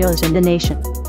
studios in the nation.